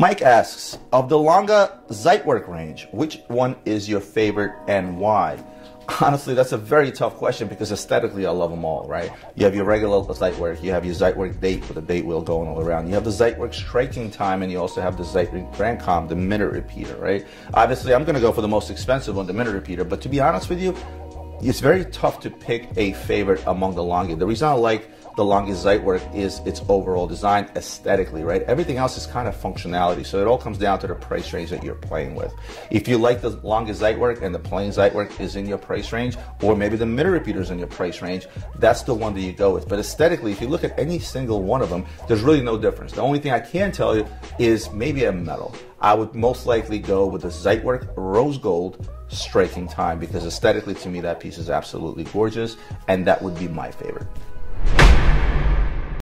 Mike asks, of the Lange Zeitwerk range, which one is your favorite and why? Honestly, that's a very tough question because aesthetically, I love them all, right? You have your regular Zeitwerk, you have your Zeitwerk date with the date wheel going all around. You have the Zeitwerk striking time, and you also have the Zeitwerk Grandcom, the minute repeater, right? Obviously, I'm going to go for the most expensive one, the minute repeater, but to be honest with you, it's very tough to pick a favorite among the Lange. The reason I like the Lange Zeitwerk is its overall design aesthetically, right? Everything else is kind of functionality. So it all comes down to the price range that you're playing with. If you like the Lange Zeitwerk and the plain Zeitwerk is in your price range, or maybe the minute repeater is in your price range, that's the one that you go with. But aesthetically, if you look at any single one of them, there's really no difference. The only thing I can tell you is maybe a metal. I would most likely go with the Zeitwerk Rose Gold striking time because aesthetically to me that piece is absolutely gorgeous and that would be my favorite.